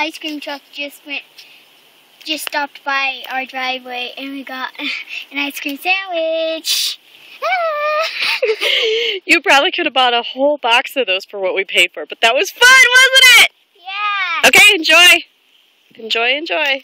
Ice cream truck just went, just stopped by our driveway, and we got an ice cream sandwich. you probably could have bought a whole box of those for what we paid for, but that was fun, wasn't it? Yeah. Okay, enjoy. Enjoy, enjoy.